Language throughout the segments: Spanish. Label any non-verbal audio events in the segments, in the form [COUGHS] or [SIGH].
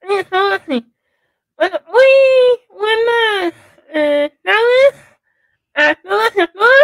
Eso así. Bueno, muy buenas eh, tardes a todas y a todos.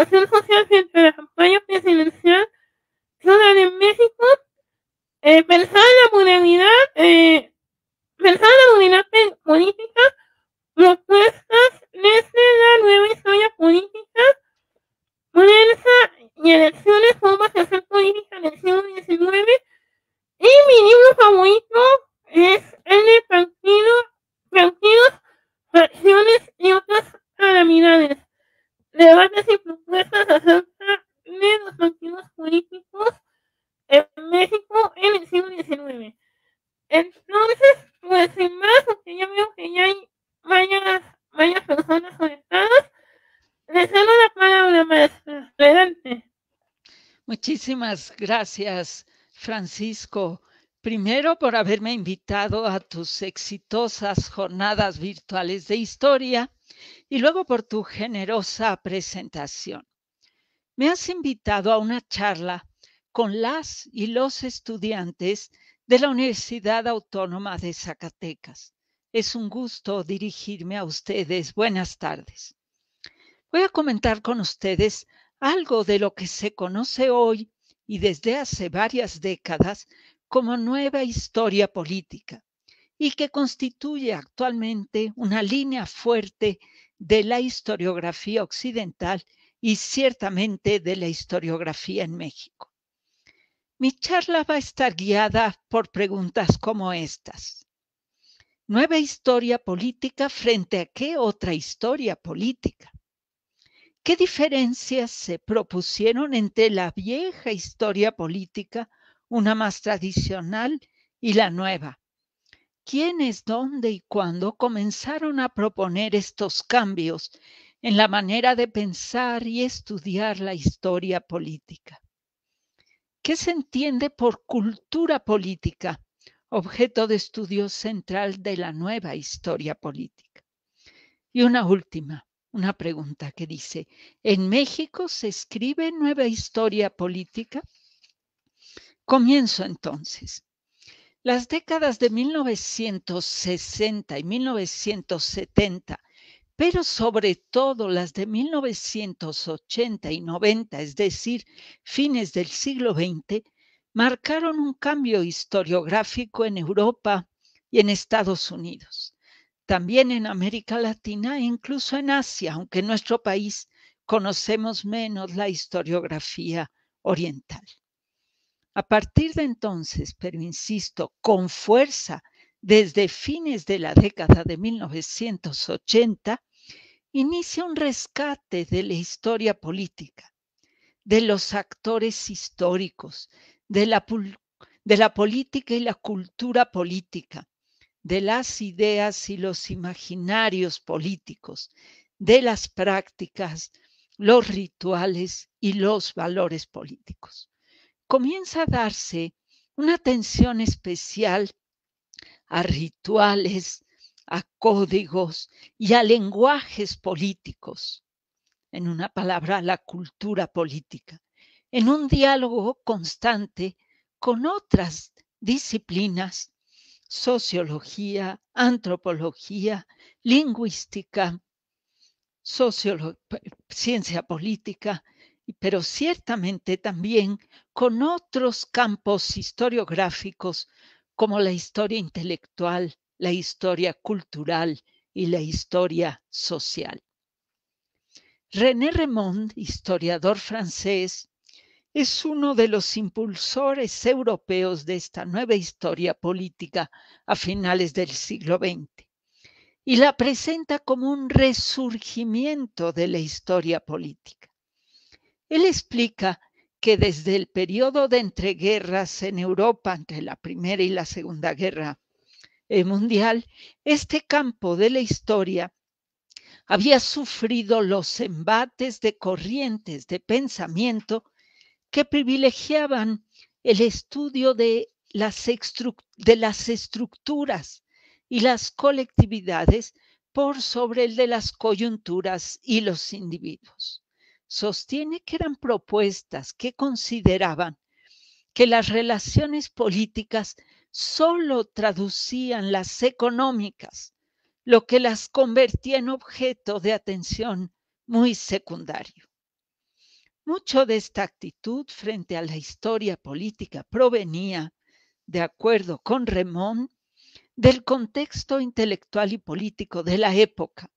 I don't know. Gracias, Francisco. Primero por haberme invitado a tus exitosas jornadas virtuales de historia y luego por tu generosa presentación. Me has invitado a una charla con las y los estudiantes de la Universidad Autónoma de Zacatecas. Es un gusto dirigirme a ustedes. Buenas tardes. Voy a comentar con ustedes algo de lo que se conoce hoy y desde hace varias décadas como nueva historia política y que constituye actualmente una línea fuerte de la historiografía occidental y ciertamente de la historiografía en México. Mi charla va a estar guiada por preguntas como estas. Nueva historia política frente a qué otra historia política? ¿Qué diferencias se propusieron entre la vieja historia política, una más tradicional, y la nueva? ¿Quiénes, dónde y cuándo comenzaron a proponer estos cambios en la manera de pensar y estudiar la historia política? ¿Qué se entiende por cultura política, objeto de estudio central de la nueva historia política? Y una última una pregunta que dice, ¿en México se escribe nueva historia política? Comienzo entonces. Las décadas de 1960 y 1970, pero sobre todo las de 1980 y 90, es decir, fines del siglo XX, marcaron un cambio historiográfico en Europa y en Estados Unidos también en América Latina e incluso en Asia, aunque en nuestro país conocemos menos la historiografía oriental. A partir de entonces, pero insisto, con fuerza desde fines de la década de 1980, inicia un rescate de la historia política, de los actores históricos, de la, de la política y la cultura política, de las ideas y los imaginarios políticos, de las prácticas, los rituales y los valores políticos. Comienza a darse una atención especial a rituales, a códigos y a lenguajes políticos. En una palabra, la cultura política, en un diálogo constante con otras disciplinas, sociología, antropología, lingüística, ciencia política, pero ciertamente también con otros campos historiográficos como la historia intelectual, la historia cultural y la historia social. René Remond, historiador francés, es uno de los impulsores europeos de esta nueva historia política a finales del siglo XX y la presenta como un resurgimiento de la historia política. Él explica que desde el periodo de entreguerras en Europa, entre la Primera y la Segunda Guerra eh, mundial, este campo de la historia había sufrido los embates de corrientes de pensamiento que privilegiaban el estudio de las, estructuras y las colectividades por sobre el de las coyunturas y los individuos. Sostiene que eran propuestas que consideraban que las relaciones políticas solo traducían las económicas, lo que las convertía en objeto de atención muy secundario. Mucho de esta actitud frente a la historia política provenía, de acuerdo con Remón, del contexto intelectual y político de la época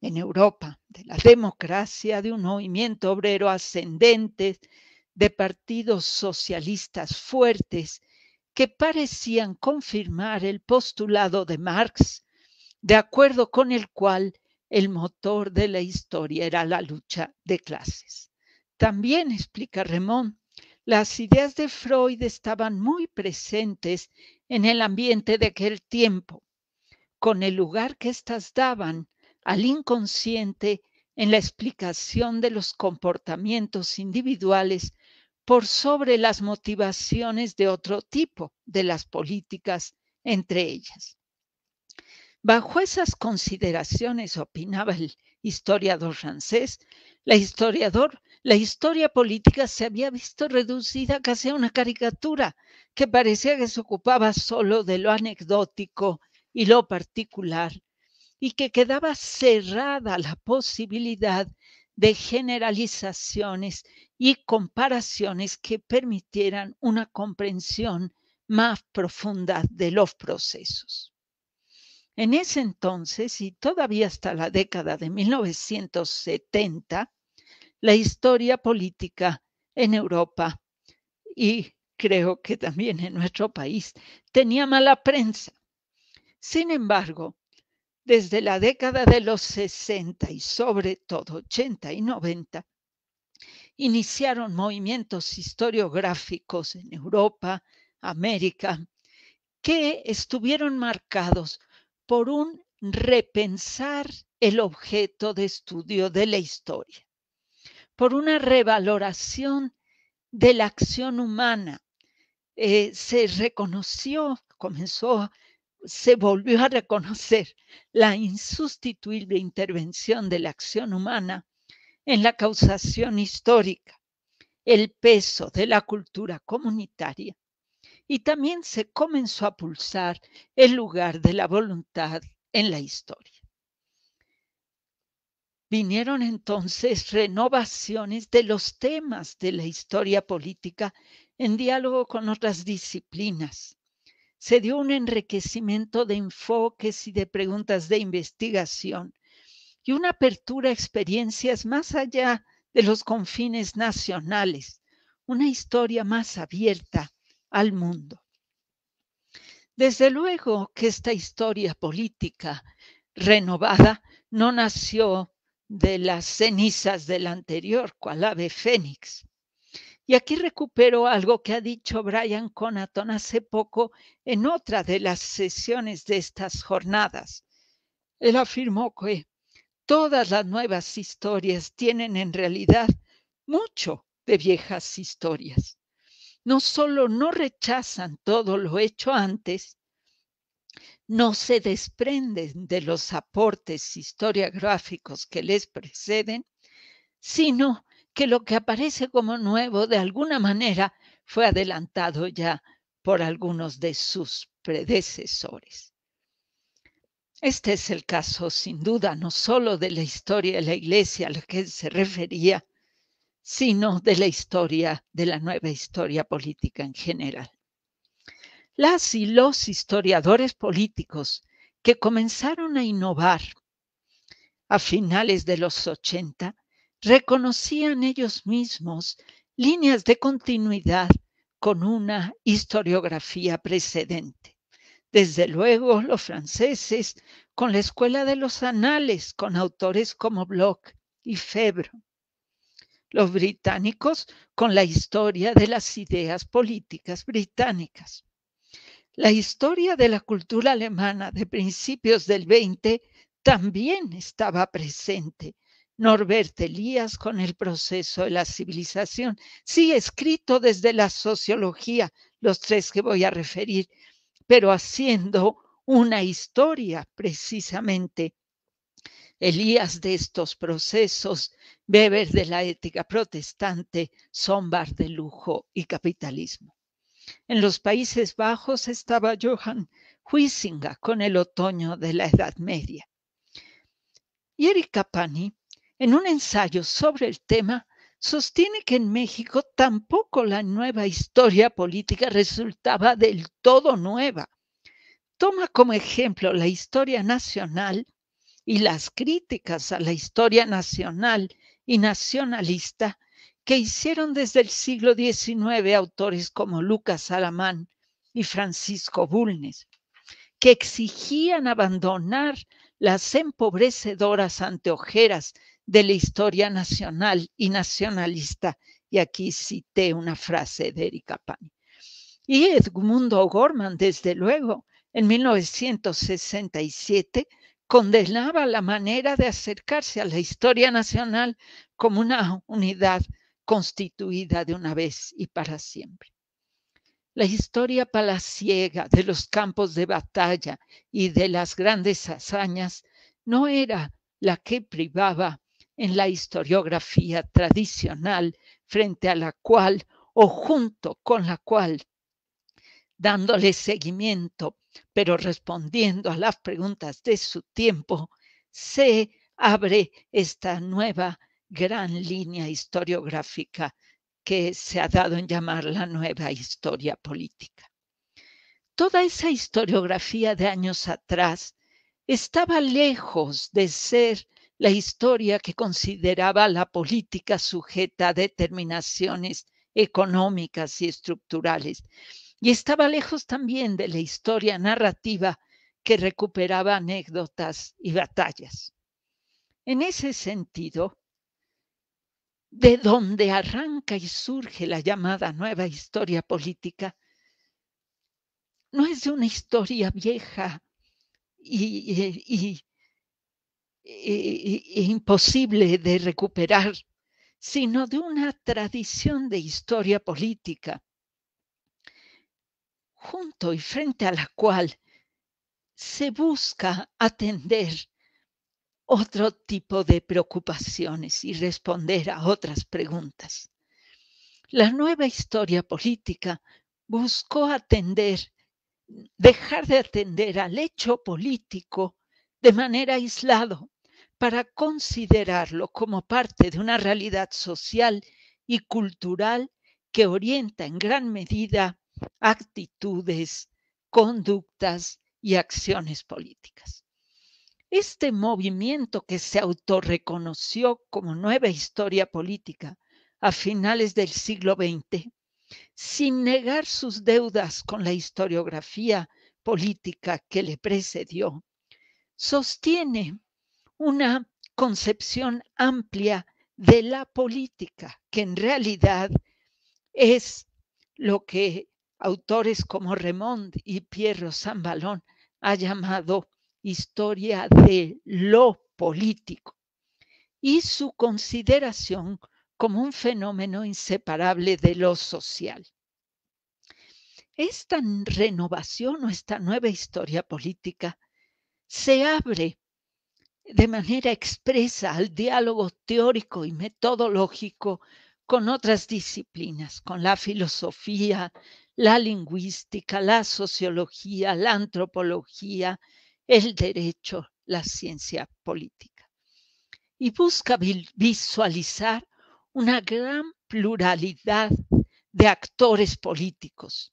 en Europa, de la democracia, de un movimiento obrero ascendente, de partidos socialistas fuertes que parecían confirmar el postulado de Marx, de acuerdo con el cual el motor de la historia era la lucha de clases. También, explica Remón, las ideas de Freud estaban muy presentes en el ambiente de aquel tiempo, con el lugar que éstas daban al inconsciente en la explicación de los comportamientos individuales por sobre las motivaciones de otro tipo de las políticas entre ellas. Bajo esas consideraciones, opinaba el historiador francés, la historia política se había visto reducida casi a una caricatura que parecía que se ocupaba solo de lo anecdótico y lo particular y que quedaba cerrada la posibilidad de generalizaciones y comparaciones que permitieran una comprensión más profunda de los procesos. En ese entonces, y todavía hasta la década de 1970, la historia política en Europa y creo que también en nuestro país tenía mala prensa. Sin embargo, desde la década de los 60 y sobre todo 80 y 90, iniciaron movimientos historiográficos en Europa, América, que estuvieron marcados por un repensar el objeto de estudio de la historia, por una revaloración de la acción humana. Eh, se reconoció, comenzó se volvió a reconocer la insustituible intervención de la acción humana en la causación histórica, el peso de la cultura comunitaria y también se comenzó a pulsar el lugar de la voluntad en la historia. Vinieron entonces renovaciones de los temas de la historia política en diálogo con otras disciplinas se dio un enriquecimiento de enfoques y de preguntas de investigación y una apertura a experiencias más allá de los confines nacionales, una historia más abierta al mundo. Desde luego que esta historia política renovada no nació de las cenizas del anterior, cual ave fénix. Y aquí recupero algo que ha dicho Brian Conaton hace poco en otra de las sesiones de estas jornadas. Él afirmó que todas las nuevas historias tienen en realidad mucho de viejas historias. No solo no rechazan todo lo hecho antes, no se desprenden de los aportes historiográficos que les preceden, sino que lo que aparece como nuevo de alguna manera fue adelantado ya por algunos de sus predecesores. Este es el caso, sin duda, no solo de la historia de la Iglesia a la que se refería, sino de la historia, de la nueva historia política en general. Las y los historiadores políticos que comenzaron a innovar a finales de los 80 reconocían ellos mismos líneas de continuidad con una historiografía precedente. Desde luego, los franceses con la Escuela de los Anales, con autores como Bloch y Febre. Los británicos con la historia de las ideas políticas británicas. La historia de la cultura alemana de principios del 20 también estaba presente. Norbert Elías con el proceso de la civilización, sí escrito desde la sociología, los tres que voy a referir, pero haciendo una historia precisamente. Elías de estos procesos, Weber de la ética protestante, Sombar de lujo y capitalismo. En los Países Bajos estaba Johann Huizinga con el otoño de la Edad Media. Y Erika Pani, en un ensayo sobre el tema, sostiene que en México tampoco la nueva historia política resultaba del todo nueva. Toma como ejemplo la historia nacional y las críticas a la historia nacional y nacionalista que hicieron desde el siglo XIX autores como Lucas Alamán y Francisco Bulnes, que exigían abandonar las empobrecedoras anteojeras de la historia nacional y nacionalista. Y aquí cité una frase de Erika Pani. Y Edmundo Gorman, desde luego, en 1967, condenaba la manera de acercarse a la historia nacional como una unidad constituida de una vez y para siempre. La historia palaciega de los campos de batalla y de las grandes hazañas no era la que privaba en la historiografía tradicional frente a la cual o junto con la cual, dándole seguimiento, pero respondiendo a las preguntas de su tiempo, se abre esta nueva gran línea historiográfica que se ha dado en llamar la nueva historia política. Toda esa historiografía de años atrás estaba lejos de ser la historia que consideraba la política sujeta a determinaciones económicas y estructurales. Y estaba lejos también de la historia narrativa que recuperaba anécdotas y batallas. En ese sentido, de donde arranca y surge la llamada nueva historia política, no es de una historia vieja y, imposible de recuperar, sino de una tradición de historia política, junto y frente a la cual se busca atender otro tipo de preocupaciones y responder a otras preguntas. La nueva historia política buscó atender, dejar de atender al hecho político de manera aislado para considerarlo como parte de una realidad social y cultural que orienta en gran medida actitudes, conductas y acciones políticas. Este movimiento que se autorreconoció como nueva historia política a finales del siglo XX sin negar sus deudas con la historiografía política que le precedió, sostiene una concepción amplia de la política, que en realidad es lo que autores como Remond y Piero Zambalón ha llamado historia de lo político y su consideración como un fenómeno inseparable de lo social. Esta renovación o esta nueva historia política se abre de manera expresa al diálogo teórico y metodológico con otras disciplinas, con la filosofía, la lingüística, la sociología, la antropología, el derecho, la ciencia política. Y busca visualizar una gran pluralidad de actores políticos.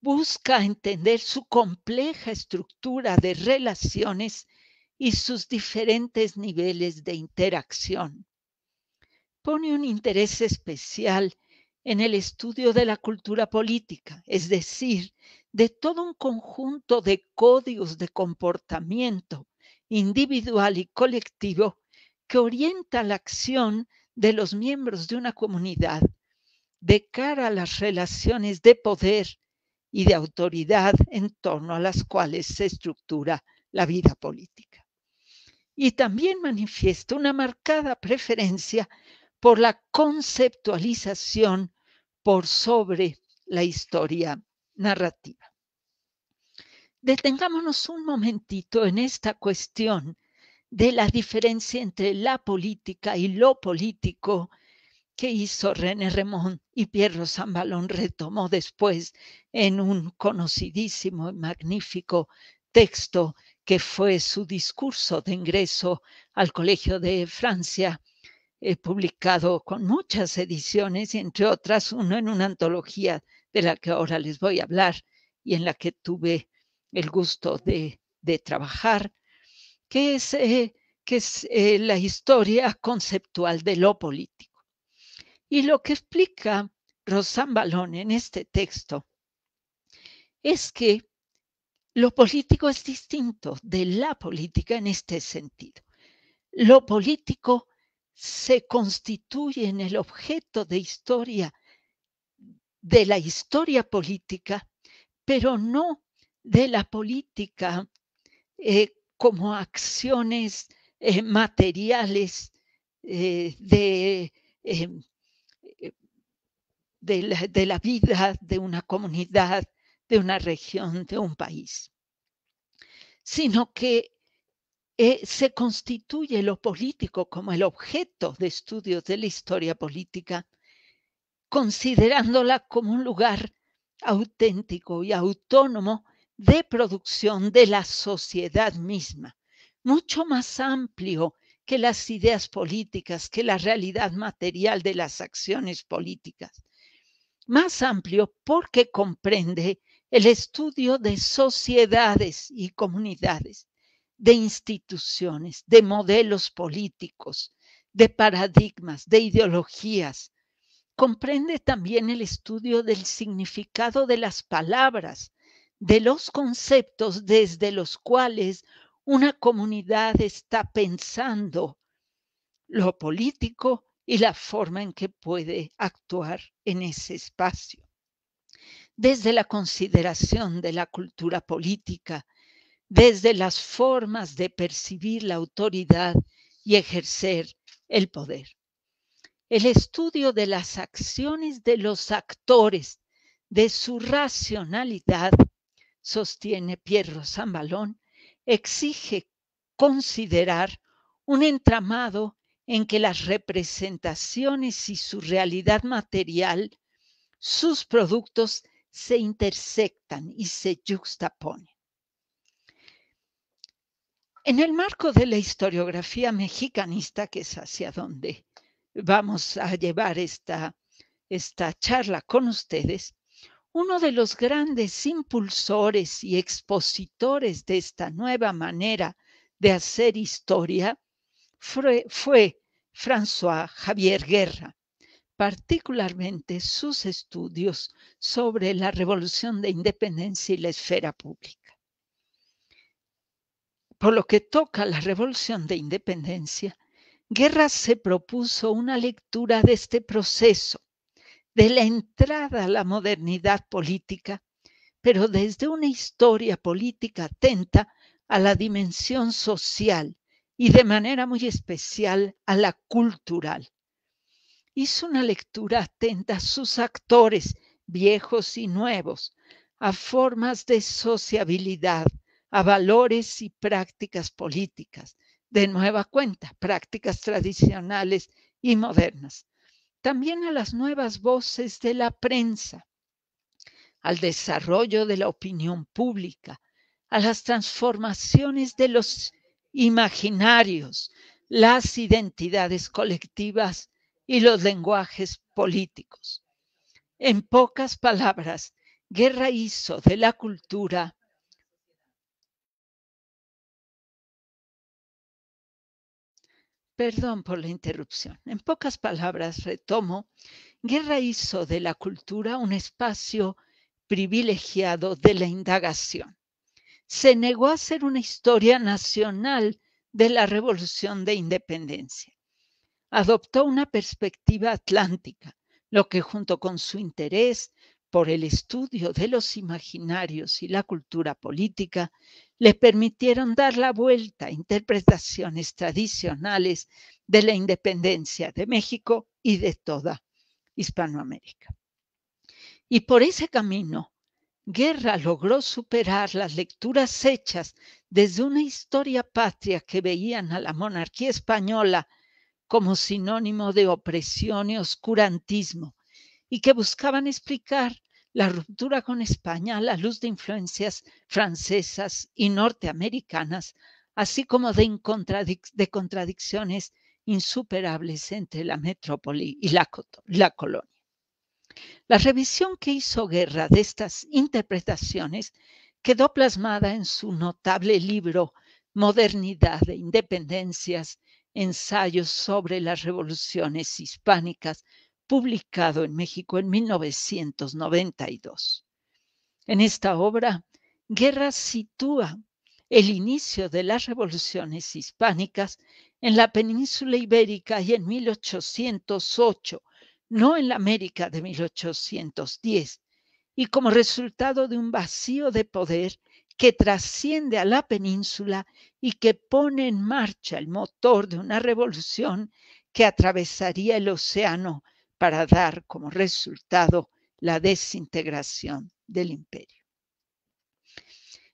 Busca entender su compleja estructura de relaciones y sus diferentes niveles de interacción. Pone un interés especial en el estudio de la cultura política, es decir, de todo un conjunto de códigos de comportamiento individual y colectivo que orienta la acción de los miembros de una comunidad de cara a las relaciones de poder y de autoridad en torno a las cuales se estructura la vida política. Y también manifiesta una marcada preferencia por la conceptualización por sobre la historia narrativa. Detengámonos un momentito en esta cuestión de la diferencia entre la política y lo político que hizo René Remond y Pierro Zambalón retomó después en un conocidísimo y magnífico texto que fue su discurso de ingreso al Colegio de Francia He publicado con muchas ediciones entre otras uno en una antología de la que ahora les voy a hablar y en la que tuve el gusto de, trabajar, que es, eh, que es eh, la historia conceptual de lo político. Y lo que explica Rosan Balón en este texto es que lo político es distinto de la política en este sentido. Lo político se constituye en el objeto de historia de la historia política, pero no de la política eh, como acciones eh, materiales eh, de, de, la, de la vida de una comunidad, de una región, de un país, sino que eh, se constituye lo político como el objeto de estudios de la historia política, considerándola como un lugar auténtico y autónomo de producción de la sociedad misma, mucho más amplio que las ideas políticas, que la realidad material de las acciones políticas. Más amplio porque comprende el estudio de sociedades y comunidades de instituciones, de modelos políticos, de paradigmas, de ideologías. Comprende también el estudio del significado de las palabras, de los conceptos desde los cuales una comunidad está pensando lo político y la forma en que puede actuar en ese espacio. Desde la consideración de la cultura política, desde las formas de percibir la autoridad y ejercer el poder. El estudio de las acciones de los actores, de su racionalidad, sostiene Pierro Zambalón, exige considerar un entramado en que las representaciones y su realidad material, sus productos, se intersectan y se juxtaponen. En el marco de la historiografía mexicanista, que es hacia donde vamos a llevar esta, esta charla con ustedes, uno de los grandes impulsores y expositores de esta nueva manera de hacer historia fue, fue François Javier Guerra, particularmente sus estudios sobre la revolución de independencia y la esfera pública. Por lo que toca la revolución de independencia, Guerra se propuso una lectura de este proceso, de la entrada a la modernidad política, pero desde una historia política atenta a la dimensión social y de manera muy especial a la cultural. Hizo una lectura atenta a sus actores, viejos y nuevos, a formas de sociabilidad, a valores y prácticas políticas, de nueva cuenta, prácticas tradicionales y modernas. También a las nuevas voces de la prensa, al desarrollo de la opinión pública, a las transformaciones de los imaginarios, las identidades colectivas y los lenguajes políticos. En pocas palabras, Guerra hizo de la cultura Perdón por la interrupción. En pocas palabras, retomo, Guerra hizo de la cultura un espacio privilegiado de la indagación. Se negó a hacer una historia nacional de la revolución de independencia adoptó una perspectiva atlántica, lo que junto con su interés por el estudio de los imaginarios y la cultura política, le permitieron dar la vuelta a interpretaciones tradicionales de la independencia de México y de toda Hispanoamérica. Y por ese camino, Guerra logró superar las lecturas hechas desde una historia patria que veían a la monarquía española como sinónimo de opresión y oscurantismo, y que buscaban explicar la ruptura con España a la luz de influencias francesas y norteamericanas, así como de, contradicciones insuperables entre la metrópoli y la, la colonia. La revisión que hizo Guerra de estas interpretaciones quedó plasmada en su notable libro Modernidad e Independencias Ensayos sobre las revoluciones hispánicas, publicado en México en 1992. En esta obra, Guerra sitúa el inicio de las revoluciones hispánicas en la península ibérica y en 1808, no en la América de 1810, y como resultado de un vacío de poder que trasciende a la península y que pone en marcha el motor de una revolución que atravesaría el océano para dar como resultado la desintegración del imperio.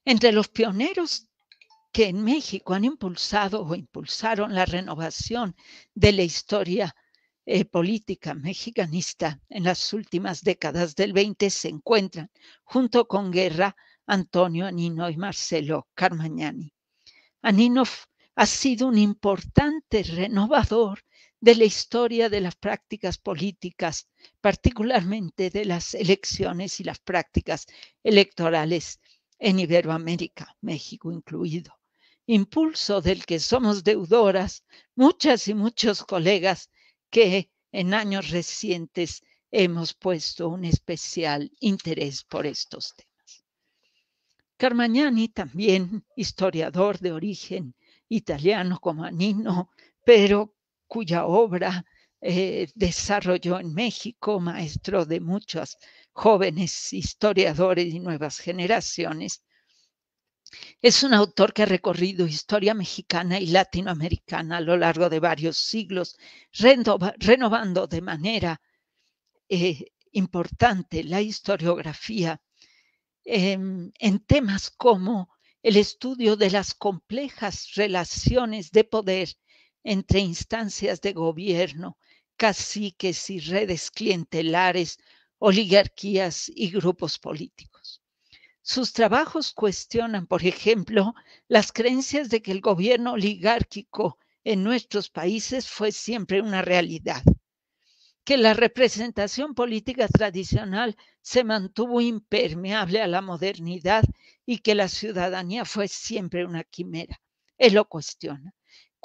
Entre los pioneros que en México han impulsado o impulsaron la renovación de la historia eh, política mexicanista en las últimas décadas del 20 se encuentran, junto con Guerra, Antonio Anino y Marcelo Carmagnani. Anino ha sido un importante renovador de la historia de las prácticas políticas, particularmente de las elecciones y las prácticas electorales en Iberoamérica, México incluido. Impulso del que somos deudoras muchas y muchos colegas que en años recientes hemos puesto un especial interés por estos temas. Carmagnani, también historiador de origen italiano como Anino, pero cuya obra eh, desarrolló en México, maestro de muchos jóvenes historiadores y nuevas generaciones. Es un autor que ha recorrido historia mexicana y latinoamericana a lo largo de varios siglos, renovando de manera eh, importante la historiografía en, temas como el estudio de las complejas relaciones de poder entre instancias de gobierno, caciques y redes clientelares, oligarquías y grupos políticos. Sus trabajos cuestionan, por ejemplo, las creencias de que el gobierno oligárquico en nuestros países fue siempre una realidad que la representación política tradicional se mantuvo impermeable a la modernidad y que la ciudadanía fue siempre una quimera. Él lo cuestiona.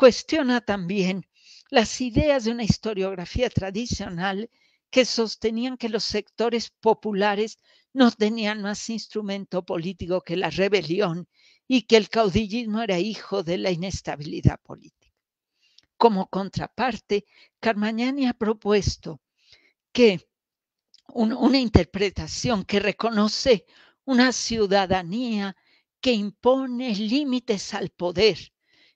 Cuestiona también las ideas de una historiografía tradicional que sostenían que los sectores populares no tenían más instrumento político que la rebelión y que el caudillismo era hijo de la inestabilidad política. Como contraparte, Carmagnani ha propuesto que una interpretación que reconoce una ciudadanía que impone límites al poder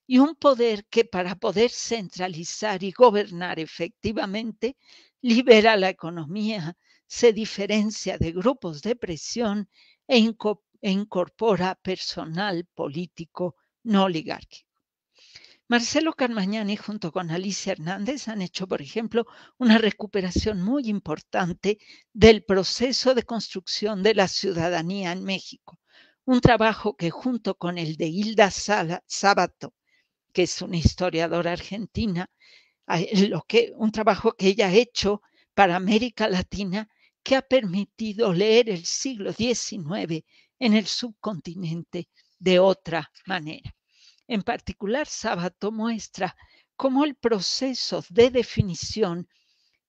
y un poder que para poder centralizar y gobernar efectivamente libera la economía, se diferencia de grupos de presión e, e incorpora personal político no oligárquico. Marcelo Carmagnani junto con Alicia Hernández han hecho, por ejemplo, una recuperación muy importante del proceso de construcción de la ciudadanía en México, un trabajo que junto con el de Hilda Sala, Sábato, que es una historiadora argentina, lo que, un trabajo que ella ha hecho para América Latina que ha permitido leer el siglo XIX en el subcontinente de otra manera. En particular, Sábato muestra cómo el proceso de definición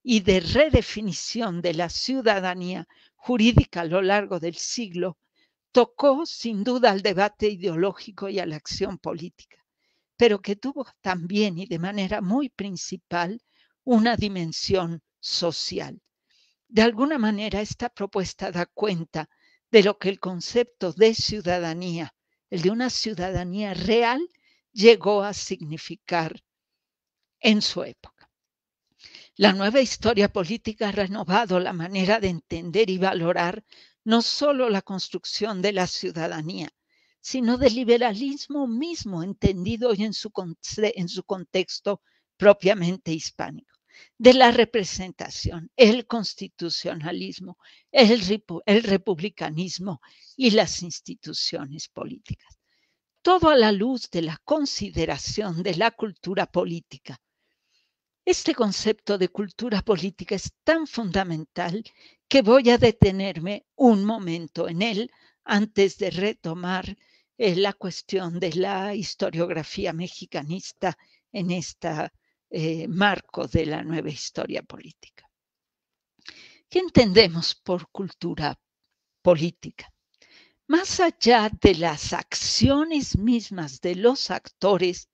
y de redefinición de la ciudadanía jurídica a lo largo del siglo tocó sin duda al debate ideológico y a la acción política, pero que tuvo también y de manera muy principal una dimensión social. De alguna manera, esta propuesta da cuenta de lo que el concepto de ciudadanía el de una ciudadanía real, llegó a significar en su época. La nueva historia política ha renovado la manera de entender y valorar no solo la construcción de la ciudadanía, sino del liberalismo mismo entendido y en su, en su contexto propiamente hispánico de la representación, el constitucionalismo, el, el, republicanismo y las instituciones políticas. Todo a la luz de la consideración de la cultura política. Este concepto de cultura política es tan fundamental que voy a detenerme un momento en él antes de retomar eh, la cuestión de la historiografía mexicanista en esta eh, marco de la nueva historia política. ¿Qué entendemos por cultura política? Más allá de las acciones mismas de los actores,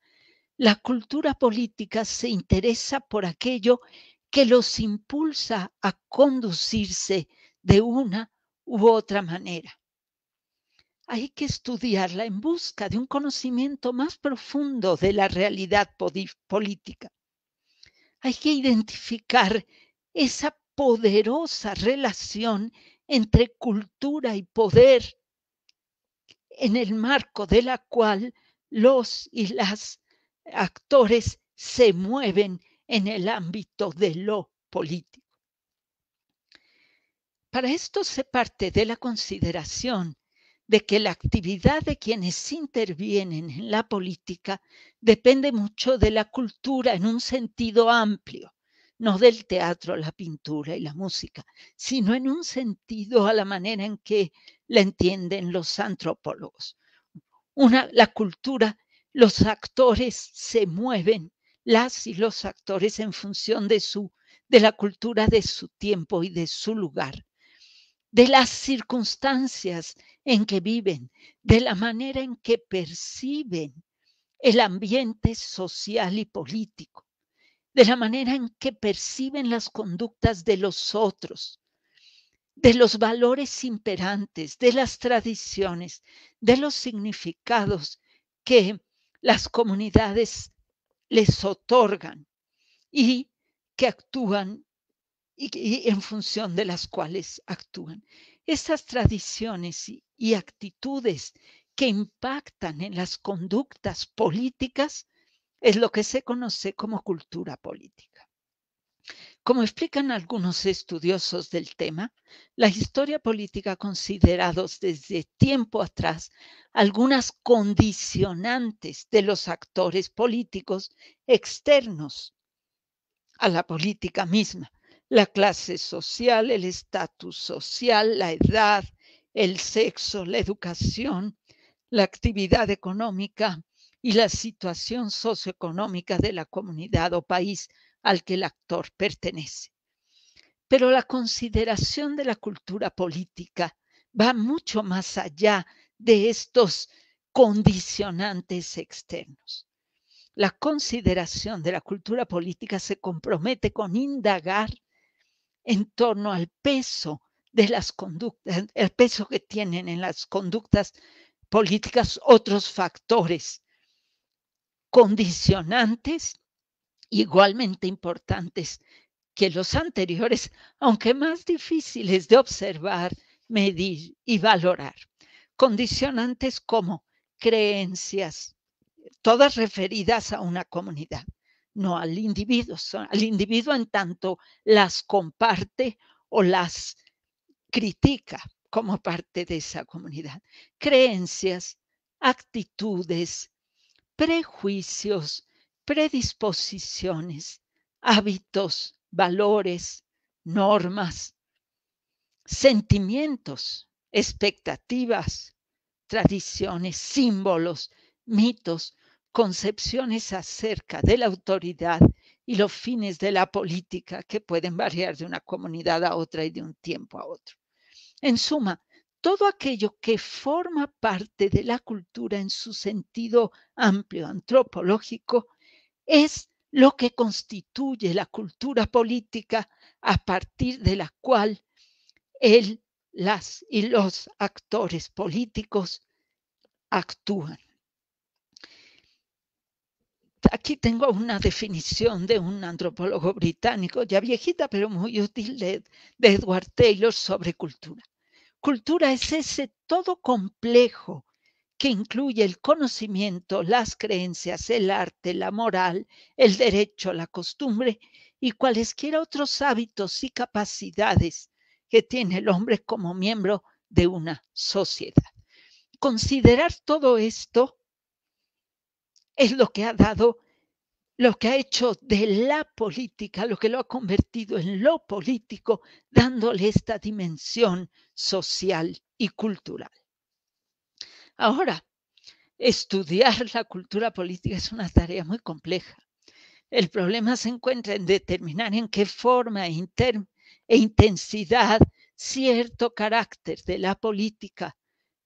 la cultura política se interesa por aquello que los impulsa a conducirse de una u otra manera. Hay que estudiarla en busca de un conocimiento más profundo de la realidad política hay que identificar esa poderosa relación entre cultura y poder en el marco de la cual los y las actores se mueven en el ámbito de lo político. Para esto se parte de la consideración de que la actividad de quienes intervienen en la política depende mucho de la cultura en un sentido amplio, no del teatro, la pintura y la música, sino en un sentido a la manera en que la entienden los antropólogos. Una, la cultura, los actores se mueven, las y los actores en función de su de la cultura de su tiempo y de su lugar de las circunstancias en que viven, de la manera en que perciben el ambiente social y político, de la manera en que perciben las conductas de los otros, de los valores imperantes, de las tradiciones, de los significados que las comunidades les otorgan y que actúan y, en función de las cuales actúan. Estas tradiciones y, y actitudes que impactan en las conductas políticas es lo que se conoce como cultura política. Como explican algunos estudiosos del tema, la historia política ha considerado desde tiempo atrás algunas condicionantes de los actores políticos externos a la política misma, la clase social, el estatus social, la edad, el sexo, la educación, la actividad económica y la situación socioeconómica de la comunidad o país al que el actor pertenece. Pero la consideración de la cultura política va mucho más allá de estos condicionantes externos. La consideración de la cultura política se compromete con indagar en torno al peso de las conductas, el peso que tienen en las conductas políticas otros factores condicionantes igualmente importantes que los anteriores, aunque más difíciles de observar, medir y valorar. Condicionantes como creencias, todas referidas a una comunidad, no al individuo, al individuo en tanto las comparte o las critica como parte de esa comunidad. Creencias, actitudes, prejuicios, predisposiciones, hábitos, valores, normas, sentimientos, expectativas, tradiciones, símbolos, mitos, concepciones acerca de la autoridad y los fines de la política que pueden variar de una comunidad a otra y de un tiempo a otro. En suma, todo aquello que forma parte de la cultura en su sentido amplio antropológico es lo que constituye la cultura política a partir de la cual él, las y los actores políticos actúan. Aquí tengo una definición de un antropólogo británico, ya viejita, pero muy útil, de, de Edward Taylor sobre cultura. Cultura es ese todo complejo que incluye el conocimiento, las creencias, el arte, la moral, el derecho, la costumbre y cualesquiera otros hábitos y capacidades que tiene el hombre como miembro de una sociedad. Considerar todo esto es lo que ha dado, lo que ha hecho de la política, lo que lo ha convertido en lo político, dándole esta dimensión social y cultural. Ahora, estudiar la cultura política es una tarea muy compleja. El problema se encuentra en determinar en qué forma e, e intensidad cierto carácter de la política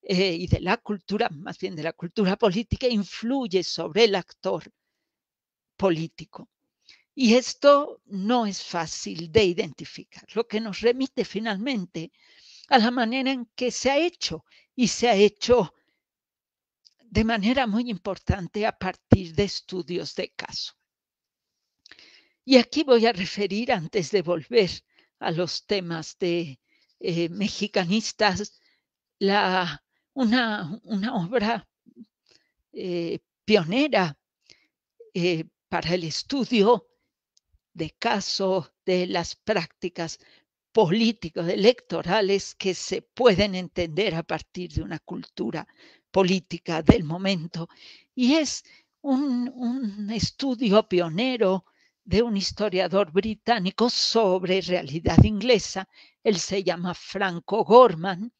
eh, y de la cultura, más bien de la cultura política, influye sobre el actor político. Y esto no es fácil de identificar, lo que nos remite finalmente a la manera en que se ha hecho y se ha hecho de manera muy importante a partir de estudios de caso. Y aquí voy a referir, antes de volver a los temas de eh, mexicanistas, la, una, una obra eh, pionera eh, para el estudio de caso de las prácticas políticos electorales que se pueden entender a partir de una cultura política del momento. Y es un, un estudio pionero de un historiador británico sobre realidad inglesa. Él se llama Franco Gorman,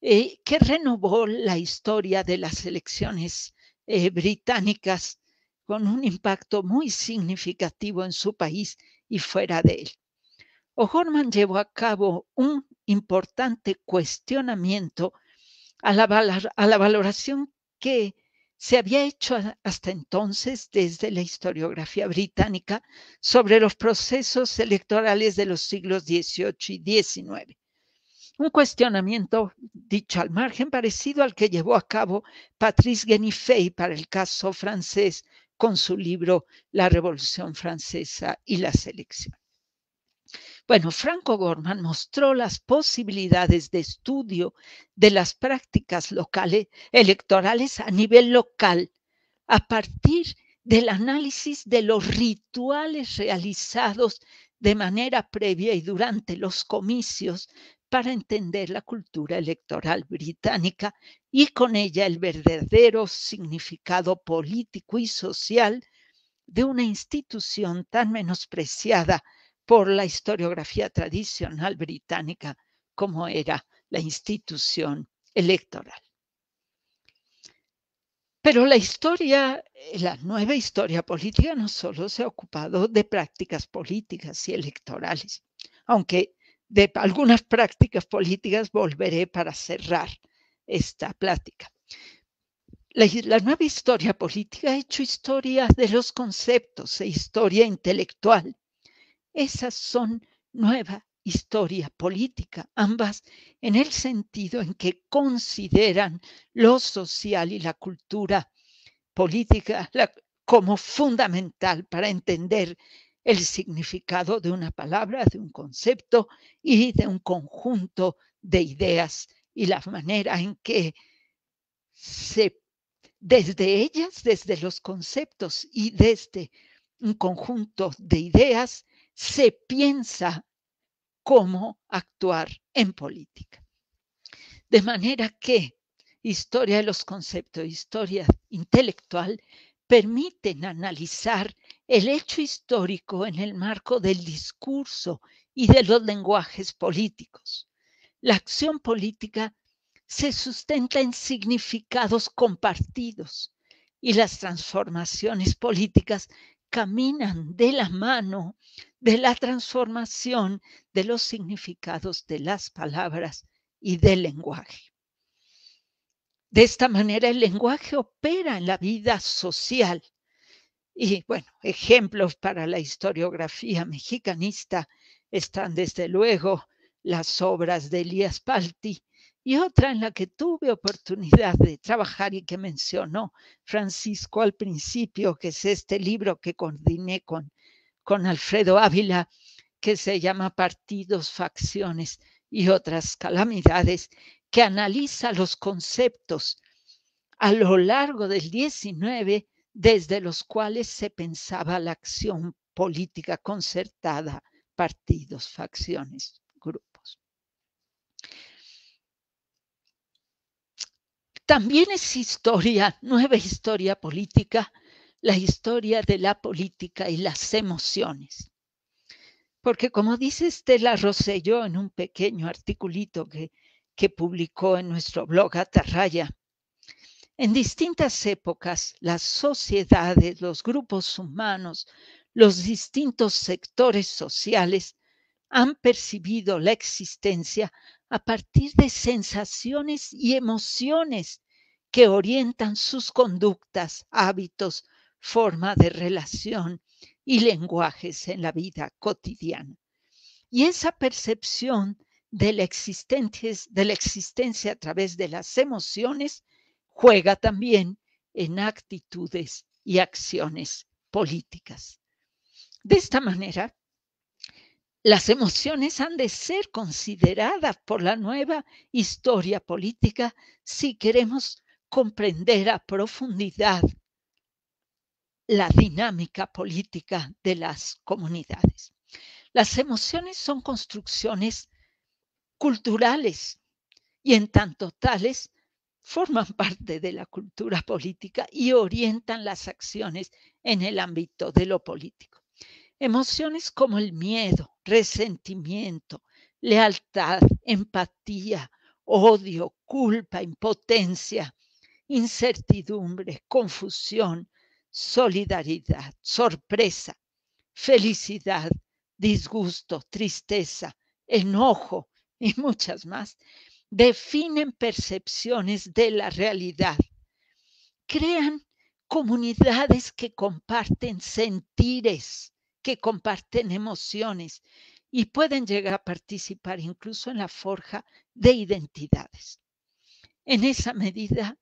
eh, que renovó la historia de las elecciones eh, británicas con un impacto muy significativo en su país y fuera de él. O'Gorman llevó a cabo un importante cuestionamiento a la, a la valoración que se había hecho hasta entonces desde la historiografía británica sobre los procesos electorales de los siglos XVIII y XIX. Un cuestionamiento, dicho al margen, parecido al que llevó a cabo Patrice Guenifey para el caso francés con su libro La Revolución Francesa y la Selección. Bueno, Franco Gorman mostró las posibilidades de estudio de las prácticas locales electorales a nivel local a partir del análisis de los rituales realizados de manera previa y durante los comicios para entender la cultura electoral británica y con ella el verdadero significado político y social de una institución tan menospreciada por la historiografía tradicional británica como era la institución electoral. Pero la historia, la nueva historia política no solo se ha ocupado de prácticas políticas y electorales. aunque de algunas prácticas políticas volveré para cerrar esta plática. La, nueva historia política ha hecho historia de los conceptos e historia intelectual. Esas son nueva historia política, ambas en el sentido en que consideran lo social y la cultura política como fundamental para entender el significado de una palabra, de un concepto y de un conjunto de ideas y la manera en que se, desde ellas, desde los conceptos y desde un conjunto de ideas, se piensa cómo actuar en política. De manera que historia de los conceptos, historia intelectual, permiten analizar el hecho histórico en el marco del discurso y de los lenguajes políticos. La acción política se sustenta en significados compartidos y las transformaciones políticas caminan de la mano de la transformación de los significados de las palabras y del lenguaje. De esta manera el lenguaje opera en la vida social. Y bueno, ejemplos para la historiografía mexicanista están desde luego las obras de Elías Palti y otra en la que tuve oportunidad de trabajar y que mencionó Francisco al principio, que es este libro que coordiné con, con Alfredo Ávila, que se llama Partidos, Facciones y otras calamidades, que analiza los conceptos a lo largo del 19 desde los cuales se pensaba la acción política concertada, partidos, facciones, grupos. También es historia, [LAUGHS] nueva historia política, la historia de la política y las emociones. Porque como dice Estela Rosselló en un pequeño articulito que que publicó en nuestro blog Atarraya. En distintas épocas, las sociedades, los grupos humanos, los distintos sectores sociales han percibido la existencia a partir de sensaciones y emociones que orientan sus conductas, hábitos, forma de relación y lenguajes en la vida cotidiana. Y esa percepción de la, de la existencia a través de las emociones, juega también en actitudes y acciones políticas. De esta manera, las emociones han de ser consideradas por la nueva historia política si queremos comprender a profundidad la dinámica política de las comunidades. Las emociones son construcciones culturales y en tanto tales forman [LAUGHS] parte de la cultura política y orientan las acciones en el ámbito de lo político. Emociones como el miedo, resentimiento, lealtad, empatía, odio, culpa, impotencia, incertidumbre, confusión, solidaridad, sorpresa, felicidad, disgusto, tristeza, enojo, y muchas más, definen percepciones de la realidad. Crean comunidades que comparten sentires, que comparten emociones y pueden llegar a participar incluso en la forja de identidades. En esa medida,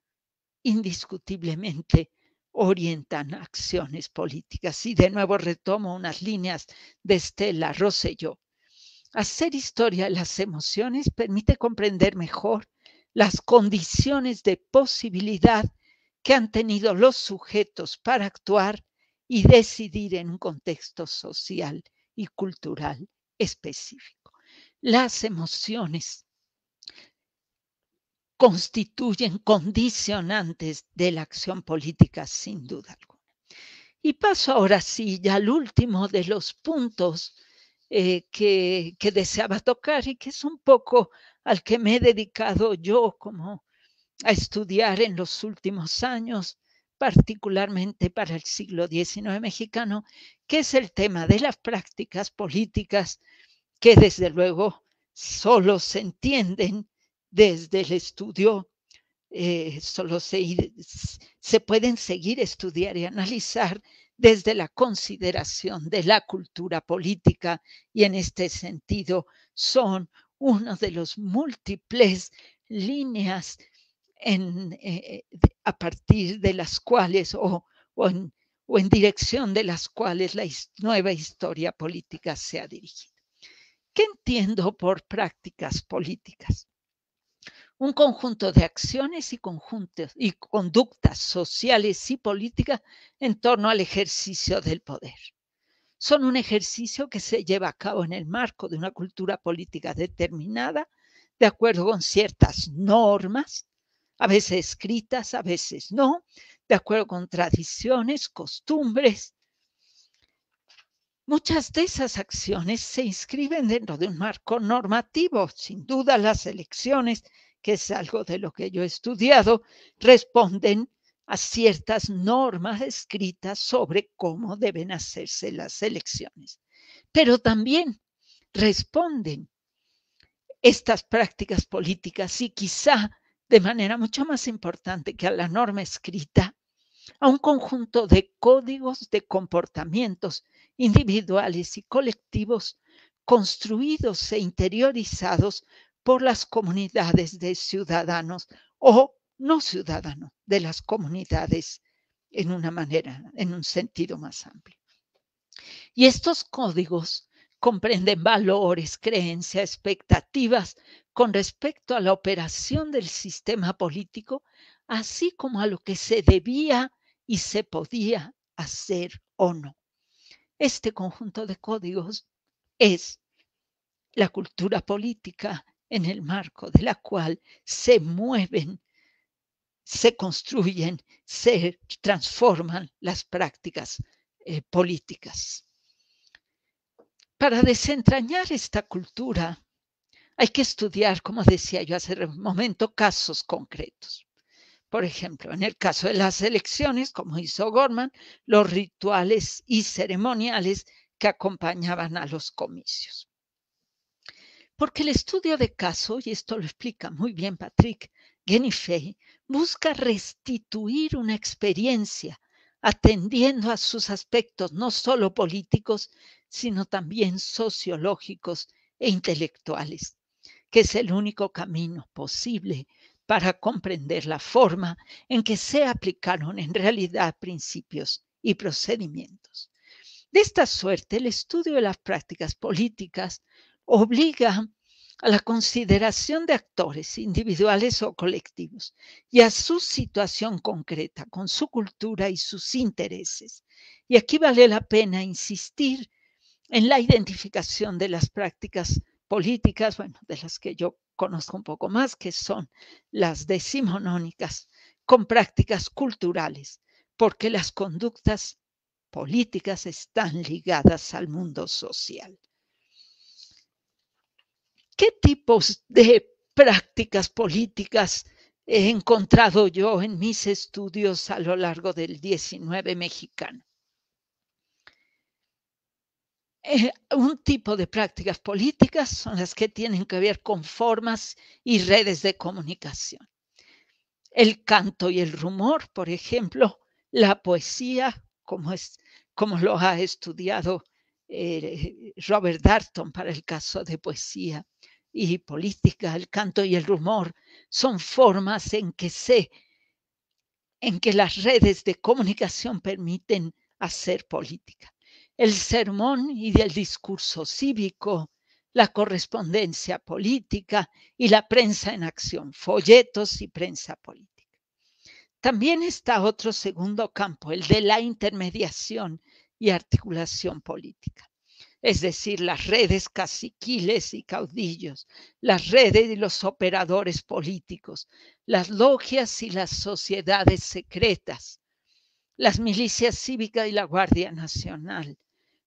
indiscutiblemente, orientan acciones políticas. Y de nuevo retomo unas líneas de Estela Rosselló. Hacer historia de las emociones permite comprender mejor las condiciones de posibilidad que han tenido los sujetos para actuar y decidir en un contexto social y cultural específico. Las emociones constituyen condicionantes de la acción política sin duda alguna. Y paso ahora sí ya al último de los puntos eh, que, deseaba tocar y que es un poco al que me he dedicado yo como a estudiar en los últimos años, particularmente para el siglo XIX mexicano, que es el tema de las prácticas políticas que desde luego solo se entienden desde el estudio, eh, solo se, se pueden seguir estudiar y analizar desde la consideración de la cultura política y en este sentido son uno de los múltiples líneas eh, a partir de las cuales o, o en dirección de las cuales la nueva historia política se ha dirigido. ¿Qué entiendo por prácticas políticas? Un conjunto de acciones y, conjuntos, y conductas sociales y políticas en torno al ejercicio del poder. Son un ejercicio que se lleva a cabo en el marco de una cultura política determinada, de acuerdo con ciertas normas, a veces escritas, a veces no, de acuerdo con tradiciones, costumbres, Muchas de esas acciones se inscriben dentro de un marco normativo. Sin duda, las elecciones, que es algo de lo que yo he estudiado, responden a ciertas normas escritas sobre cómo deben hacerse las elecciones. Pero también responden estas prácticas políticas y quizá de manera mucho más importante que a la norma escrita, a un conjunto de códigos de comportamientos individuales y colectivos construidos e interiorizados por las comunidades de ciudadanos o no ciudadanos de las comunidades en una manera, en un sentido más amplio. Y estos códigos comprenden valores, creencias, expectativas con respecto a la operación del sistema político, así como a lo que se debía y se podía hacer o no. Este conjunto de códigos es la cultura política en el marco de la cual se mueven, se construyen, se transforman las prácticas eh, políticas. Para desentrañar esta cultura hay que estudiar, como decía yo hace un momento, casos concretos. Por ejemplo, en el caso de las elecciones, como hizo Gorman, los rituales y ceremoniales que acompañaban a los comicios. Porque el estudio de caso, y esto lo explica muy bien Patrick Genifey, busca restituir una experiencia atendiendo a sus aspectos no solo políticos, sino también sociológicos e intelectuales, que es el único camino posible para comprender la forma en que se aplicaron en realidad principios y procedimientos. De esta suerte, el estudio de las prácticas políticas obliga a la consideración de actores individuales o colectivos y a su situación concreta con su cultura y sus intereses. Y aquí vale la pena insistir en la identificación de las prácticas políticas, bueno, de las que yo conozco un poco más, que son las decimonónicas, con prácticas culturales, porque las conductas políticas están ligadas al mundo social. ¿Qué tipos de prácticas políticas he encontrado yo en mis estudios a lo largo del 19 mexicano? Eh, un tipo de prácticas políticas son las que tienen que ver con formas y redes de comunicación. El canto y el rumor, por ejemplo, la poesía, como, es, como lo ha estudiado eh, Robert Darton para el caso de poesía y política, el canto y el rumor son formas en que se, en que las redes de comunicación permiten hacer política el sermón y del discurso cívico, la correspondencia política y la prensa en acción, folletos y prensa política. También está otro segundo campo, el de la intermediación y articulación política, es decir, las redes caciquiles y caudillos, las redes y los operadores políticos, las logias y las sociedades secretas, las milicias cívicas y la Guardia Nacional,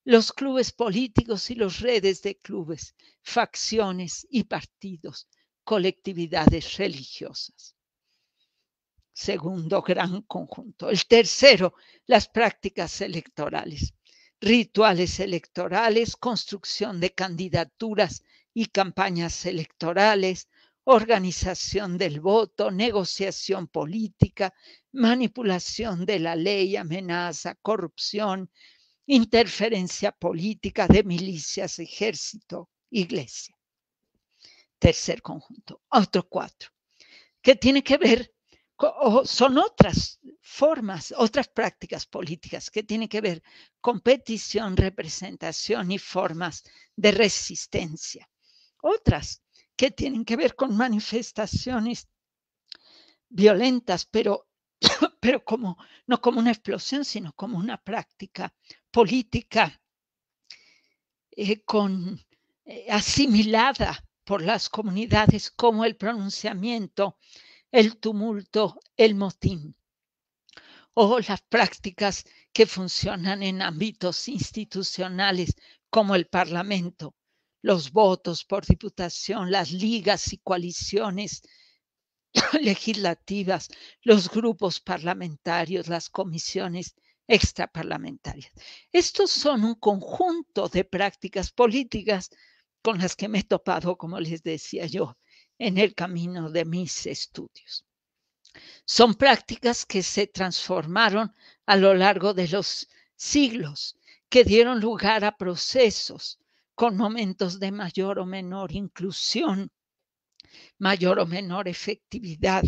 los clubes políticos y las redes de clubes, facciones y partidos, colectividades religiosas. Segundo gran conjunto. El tercero, las prácticas electorales. rituales electorales, construcción de candidaturas y campañas electorales, organización del voto, negociación política, manipulación de la ley, amenaza, corrupción, interferencia política de milicias, ejército, iglesia. Tercer conjunto, otro cuatro, que tiene que ver, o son otras formas, otras prácticas políticas que tienen que ver con petición, representación y formas de resistencia. Otras que tienen que ver con manifestaciones violentas, pero, [COUGHS] pero como, no como una explosión, sino como una práctica política eh, con, eh, asimilada por las comunidades como el pronunciamiento, el tumulto, el motín, o las prácticas que funcionan en ámbitos institucionales como el Parlamento, los votos por diputación, las ligas y coaliciones [COUGHS] legislativas, los grupos parlamentarios, las comisiones extraparlamentarias. Estos son un conjunto de prácticas políticas con las que me he topado, como les decía yo, en el camino de mis estudios. Son prácticas que se transformaron a lo largo de los siglos, que dieron lugar a procesos con momentos de mayor o menor inclusión, mayor o menor efectividad.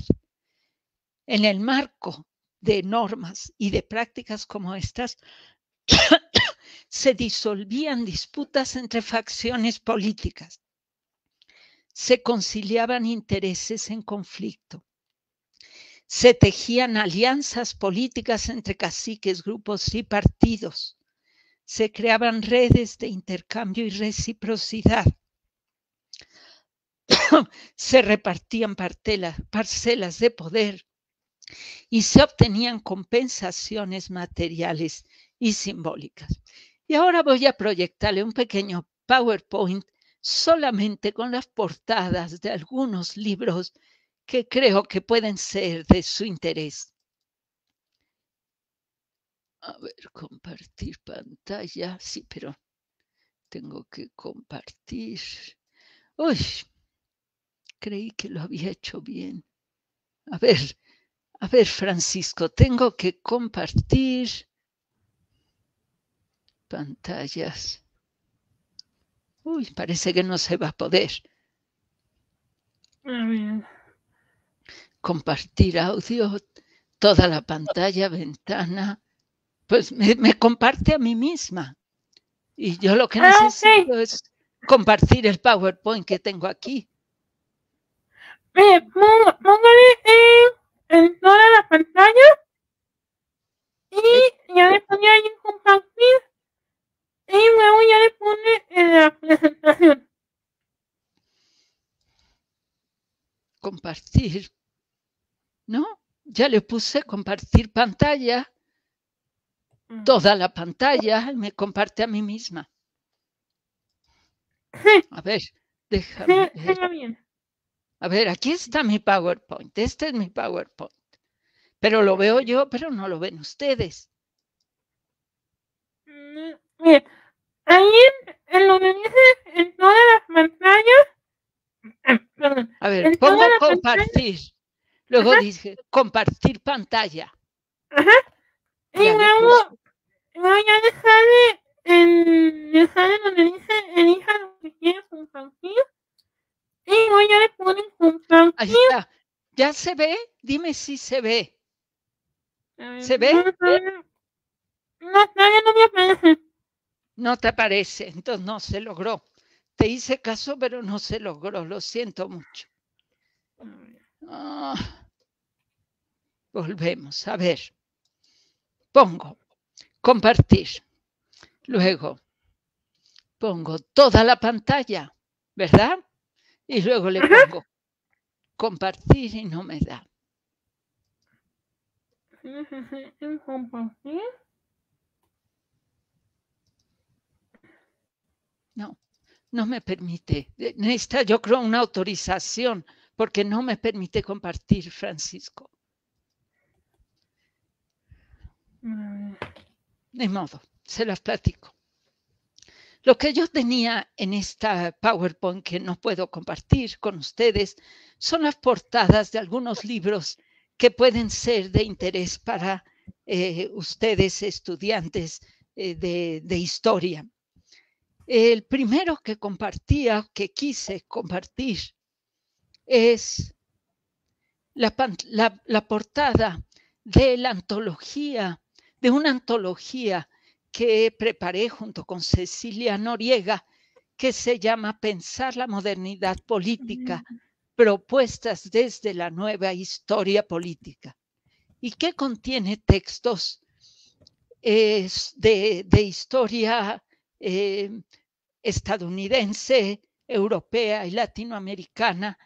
En el marco de normas y de prácticas como estas, [COUGHS] se disolvían disputas entre facciones políticas, se conciliaban intereses en conflicto, se tejían alianzas políticas entre caciques, grupos y partidos, se creaban redes de intercambio y reciprocidad, [COUGHS] se repartían parcelas de poder y se obtenían compensaciones materiales y simbólicas. Y ahora voy a proyectarle un pequeño PowerPoint solamente con las portadas de algunos libros que creo que pueden ser de su interés. A ver, compartir pantalla. Sí, pero tengo que compartir. Uy, creí que lo había hecho bien. A ver, a ver, Francisco, tengo que compartir pantallas. Uy, parece que no se va a poder. Compartir audio, toda la pantalla, ventana. Pues me, comparte a mí misma. Y yo lo que ah, necesito es compartir el PowerPoint que tengo aquí. póngale en toda la pantalla y ya le pone ahí compartir y luego ya le pone en la presentación. Compartir. ¿No? Ya le puse compartir pantalla. Mm. Toda la pantalla me comparte a mí misma. A ver, déjame. bien. A ver, aquí está mi PowerPoint. Este es mi PowerPoint. Pero lo veo yo, pero no lo ven ustedes. Mm, bien, ahí en, lo que dice en todas las pantallas. A ver, pongo compartir. Luego dice compartir pantalla. Ajá. Y luego, luego ya le sale, en, le sale donde dice elija lo que quieres compartir. Sí, ya le ponen compartir. Ahí está. ¿Ya se ve? Dime si se ve. ¿Se ve? No, todavía no me aparece. No te aparece, entonces no se logró. Te hice caso, pero no se logró. Lo siento mucho. Ah. volvemos. A ver. Pongo compartir. Luego pongo toda la pantalla, ¿verdad? Y luego le pongo compartir y no me da. No, no me permite. Necesita, yo creo, una autorización porque no me permite compartir, Francisco. Ni modo. se las platico. Lo que yo tenía en esta PowerPoint que no puedo compartir con ustedes son las portadas de algunos libros que pueden ser de interés para eh, ustedes, estudiantes eh, de historia. El primero que compartía, que quise compartir, es la, la, la, portada de la antología, de una antología que preparé junto con Cecilia Noriega, que se llama Pensar la modernidad política, propuestas desde la nueva historia política, y que contiene textos de, historia eh, estadounidense, europea y latinoamericana,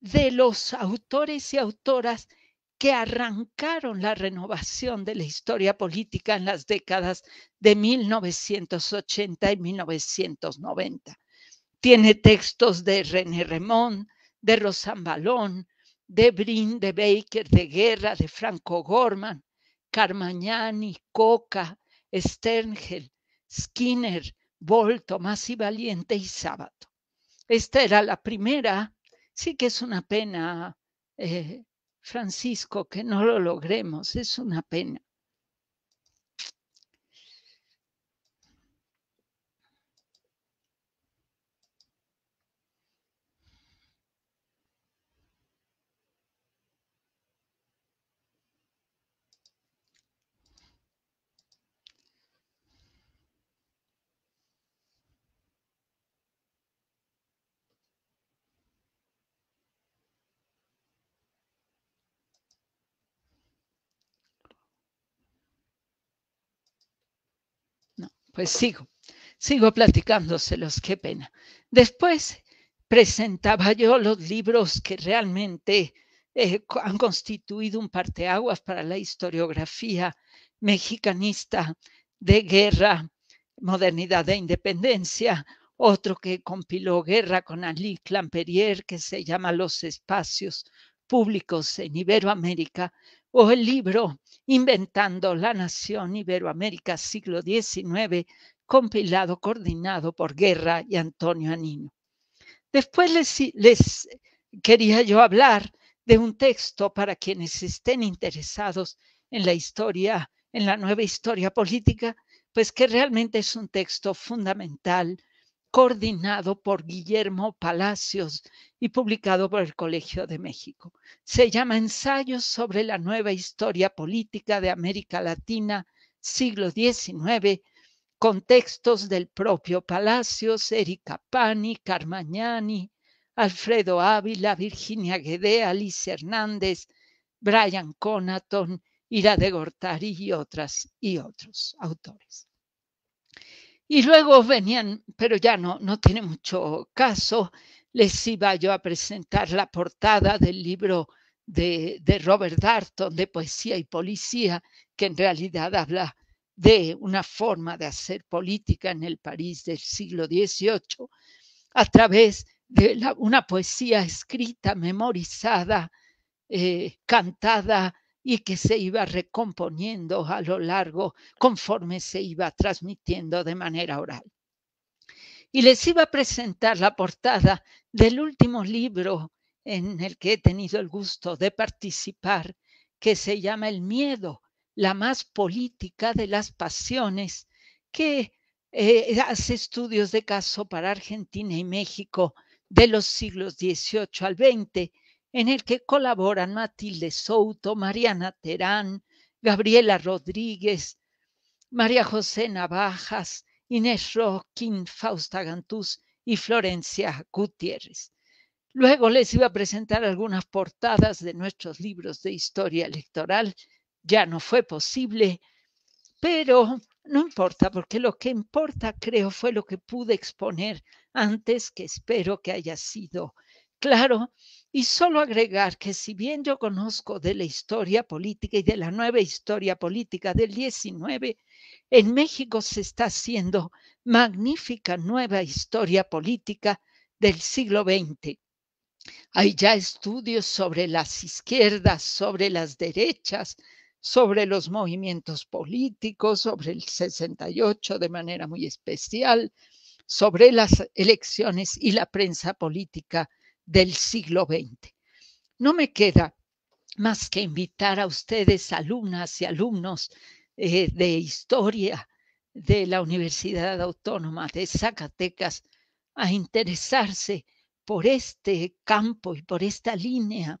de los autores y autoras que arrancaron la renovación de la historia política en las décadas de 1980 y 1990. Tiene textos de René Remón, de Rosan Balón, de Brin, de Baker, de Guerra, de Franco Gorman, Carmagnani, Coca, Sterngel, Skinner, Bolt, Tomás y Valiente y Sábado. Esta era la primera, sí que es una pena eh, Francisco, que no lo logremos, es una pena. Pues sigo, sigo platicándoselos, qué pena. Después presentaba yo los libros que realmente eh, han constituido un parteaguas para la historiografía mexicanista de guerra, modernidad e independencia, otro que compiló guerra con Ali Clamperier, que se llama Los espacios públicos en Iberoamérica, o el libro Inventando la Nación Iberoamérica siglo XIX, compilado, coordinado por Guerra y Antonio Anino. Después les, les quería yo hablar de un texto para quienes estén interesados en la historia, en la nueva historia política, pues que realmente es un texto fundamental coordinado por Guillermo Palacios y publicado por el Colegio de México. Se llama Ensayos sobre la nueva historia política de América Latina, siglo XIX, con textos del propio Palacios, Erika Pani, Carmagnani, Alfredo Ávila, Virginia Guede, Alicia Hernández, Brian Conaton, Ira de Gortari y otras y otros autores. Y luego venían, pero ya no, no tiene mucho caso, les iba yo a presentar la portada del libro de, de Robert Darton de Poesía y Policía, que en realidad habla de una forma de hacer política en el París del siglo XVIII a través de una poesía escrita, memorizada, eh, cantada y que se iba recomponiendo a lo largo conforme se iba transmitiendo de manera oral. Y les iba a presentar la portada del último libro en el que he tenido el gusto de participar, que se llama El miedo, la más política de las pasiones, que eh, hace estudios de caso para Argentina y México de los siglos XVIII al XX en el que colaboran Matilde Souto, Mariana Terán, Gabriela Rodríguez, María José Navajas, Inés Roquín, Fausta Gantús y Florencia Gutiérrez. Luego les iba a presentar algunas portadas de nuestros libros de historia electoral. Ya no fue posible, pero no importa, porque lo que importa, creo, fue lo que pude exponer antes, que espero que haya sido claro y solo agregar que si bien yo conozco de la historia política y de la nueva historia política del 19, en México se está haciendo magnífica nueva historia política del siglo XX. Hay ya estudios sobre las izquierdas, sobre las derechas, sobre los movimientos políticos, sobre el 68 de manera muy especial, sobre las elecciones y la prensa política del siglo XX. No me queda más que invitar a ustedes, alumnas y alumnos eh, de historia de la Universidad Autónoma de Zacatecas, a interesarse por este campo y por esta línea,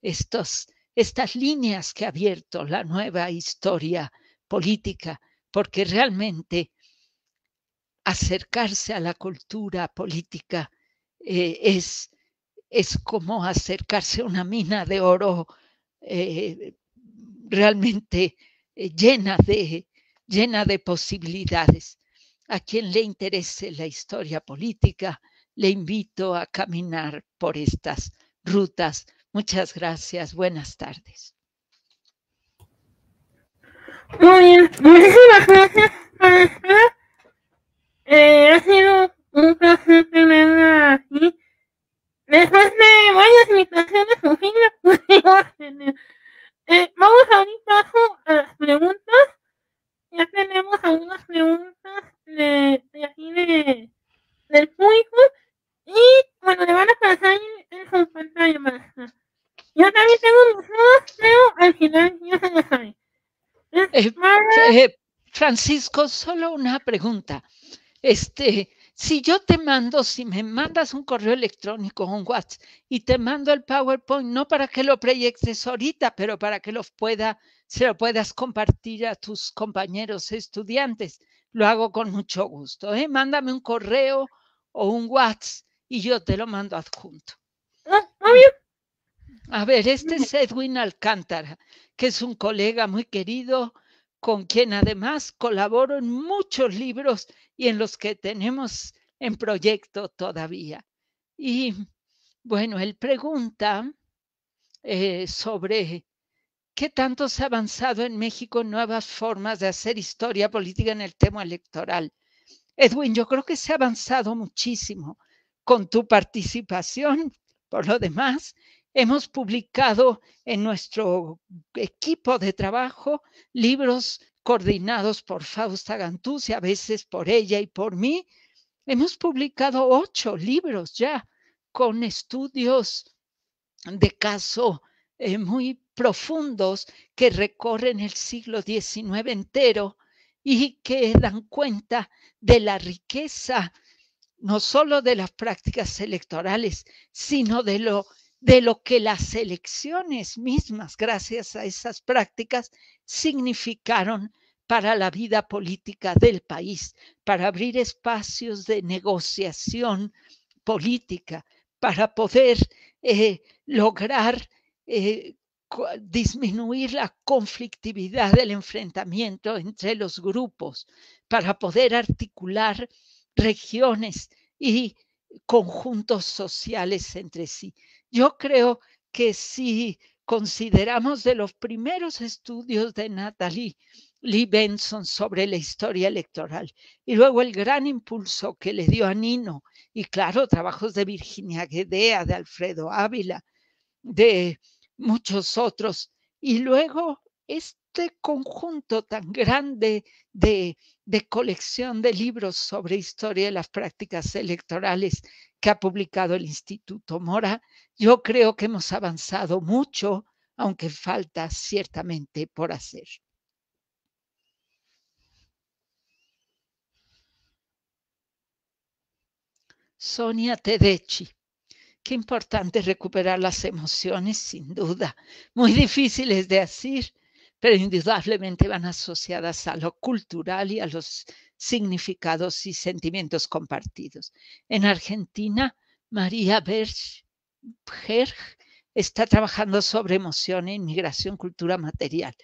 estos, estas líneas que ha abierto la nueva historia política, porque realmente acercarse a la cultura política eh, es, es como acercarse a una mina de oro eh, realmente eh, llena, de, llena de posibilidades. A quien le interese la historia política, le invito a caminar por estas rutas. Muchas gracias. Buenas tardes. Muy bien, muchísimas gracias, eh, ha sido un placer aquí. Después de varias invitaciones, por fin [LAUGHS] pudimos tener. Eh, vamos ahorita a las preguntas. Ya tenemos algunas preguntas de, de aquí de, del público. Y bueno, le van a pasar en, su pantalla maestra. Yo también tengo mis dudas, pero al final ya se las sabe. Eh, eh, Francisco, solo una pregunta. Este, si yo te mando, si me mandas un correo electrónico o un WhatsApp y te mando el PowerPoint, no para que lo proyectes ahorita, pero para que lo pueda, se lo puedas compartir a tus compañeros estudiantes, lo hago con mucho gusto. ¿eh? Mándame un correo o un WhatsApp y yo te lo mando adjunto. Ah, a ver, este es Edwin Alcántara, que es un colega muy querido con quien además colaboro en muchos libros y en los que tenemos en proyecto todavía. Y bueno, él pregunta eh, sobre qué tanto se ha avanzado en México en nuevas formas de hacer historia política en el tema electoral. Edwin, yo creo que se ha avanzado muchísimo con tu participación. Por lo demás, Hemos publicado en nuestro equipo de trabajo libros coordinados por Fausta Gantuz y a veces por ella y por mí. Hemos publicado ocho libros ya con estudios de caso eh, muy profundos que recorren el siglo XIX entero y que dan cuenta de la riqueza no solo de las prácticas electorales, sino de lo de lo que las elecciones mismas, gracias a esas prácticas, significaron para la vida política del país, para abrir espacios de negociación política, para poder eh, lograr eh, disminuir la conflictividad del enfrentamiento entre los grupos, para poder articular regiones y conjuntos sociales entre sí. Yo creo que si consideramos de los primeros estudios de Natalie Lee Benson sobre la historia electoral y luego el gran impulso que le dio a Nino y claro, trabajos de Virginia Guedea, de Alfredo Ávila, de muchos otros y luego este conjunto tan grande de, de colección de libros sobre historia de las prácticas electorales que ha publicado el Instituto Mora, yo creo que hemos avanzado mucho, aunque falta ciertamente por hacer. Sonia Tedeschi. Qué importante recuperar las emociones, sin duda. Muy difíciles de decir, pero indudablemente van asociadas a lo cultural y a los significados y sentimientos compartidos. En Argentina, María Berg está trabajando sobre emoción e inmigración, cultura material,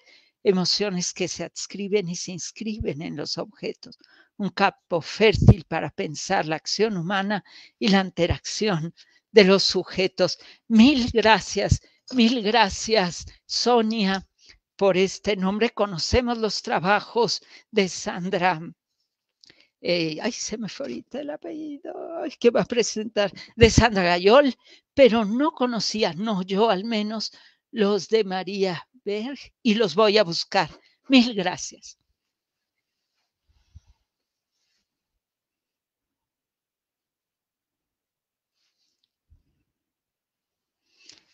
emociones que se adscriben y se inscriben en los objetos, un campo fértil para pensar la acción humana y la interacción de los sujetos. Mil gracias, mil gracias, Sonia, por este nombre. Conocemos los trabajos de Sandra eh, ay, se me fue ahorita el apellido, que va a presentar, de Sandra Gayol, pero no conocía, no yo al menos, los de María ver y los voy a buscar. Mil gracias.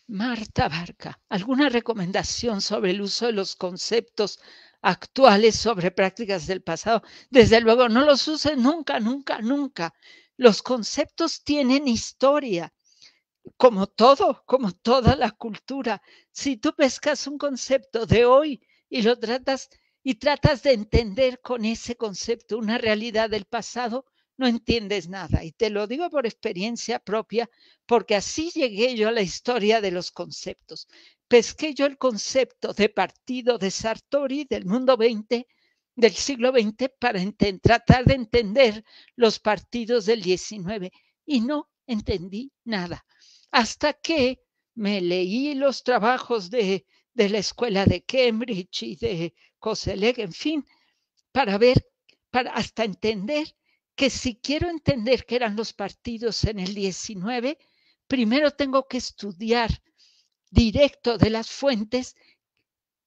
Marta Barca, ¿alguna recomendación sobre el uso de los conceptos actuales sobre prácticas del pasado? Desde luego, no los use nunca, nunca, nunca. Los conceptos tienen historia, como todo, como toda la cultura. Si tú pescas un concepto de hoy y lo tratas y tratas de entender con ese concepto una realidad del pasado, no entiendes nada. Y te lo digo por experiencia propia, porque así llegué yo a la historia de los conceptos. Pesqué yo el concepto de partido de Sartori del mundo XX, del siglo XX, para tratar de entender los partidos del XIX. Y no entendí nada. Hasta que me leí los trabajos de, de la escuela de Cambridge y de Koselleck, en fin, para ver, para hasta entender que si quiero entender qué eran los partidos en el 19, primero tengo que estudiar directo de las fuentes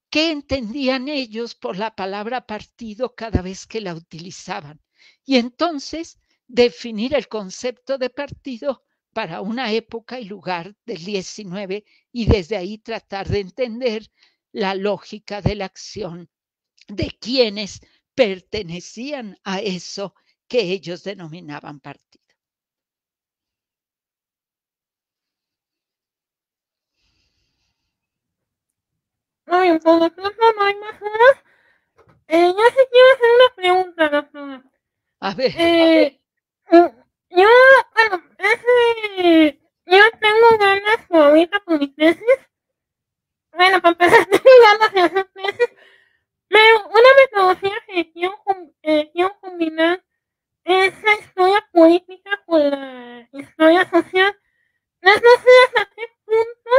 qué entendían ellos por la palabra partido cada vez que la utilizaban. Y entonces definir el concepto de partido para una época y lugar del 19 y desde ahí tratar de entender la lógica de la acción de quienes pertenecían a eso que ellos denominaban partido. Muy bien, por lo tanto no hay más dudas. Eh, yo sí quiero hacer una pregunta, doctora. A ver, Eh, mm, yo, bueno, ese, yo tengo ganas ahorita con mi tesis. Bueno, para empezar, [LAUGHS] tengo ganas de hacer tesis. Pero una metodología que quiero, eh, quiero combinar es política con la historia social. No, no sé hasta qué punto